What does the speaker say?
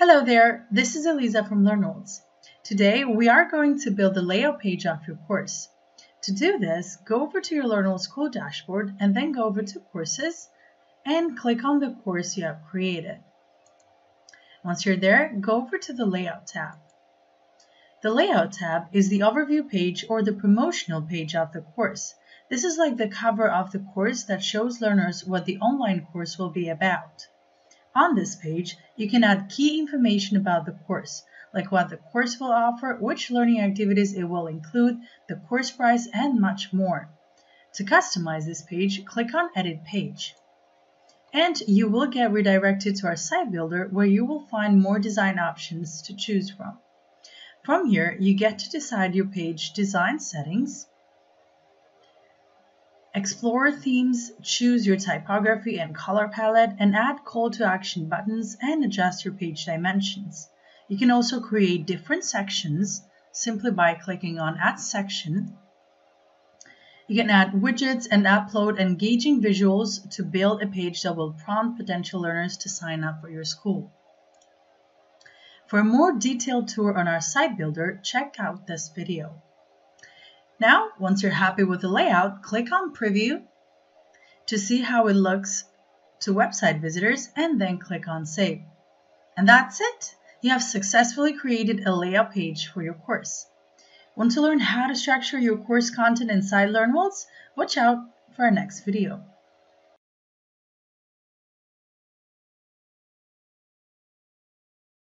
Hello there, this is Eliza from LearnWorlds. Today we are going to build the layout page of your course. To do this, go over to your LearnWorlds school dashboard and then go over to Courses and click on the course you have created. Once you're there, go over to the Layout tab. The Layout tab is the overview page or the promotional page of the course. This is like the cover of the course that shows learners what the online course will be about. On this page, you can add key information about the course, like what the course will offer, which learning activities it will include, the course price, and much more. To customize this page, click on Edit Page. And you will get redirected to our site builder where you will find more design options to choose from. From here, you get to decide your page design settings, Explore themes, choose your typography and color palette, and add call to action buttons and adjust your page dimensions. You can also create different sections simply by clicking on Add Section. You can add widgets and upload engaging visuals to build a page that will prompt potential learners to sign up for your school. For a more detailed tour on our site builder, check out this video. Now, once you're happy with the layout, click on Preview to see how it looks to website visitors and then click on Save. And that's it! You have successfully created a layout page for your course. Want to learn how to structure your course content inside LearnWorlds? Watch out for our next video.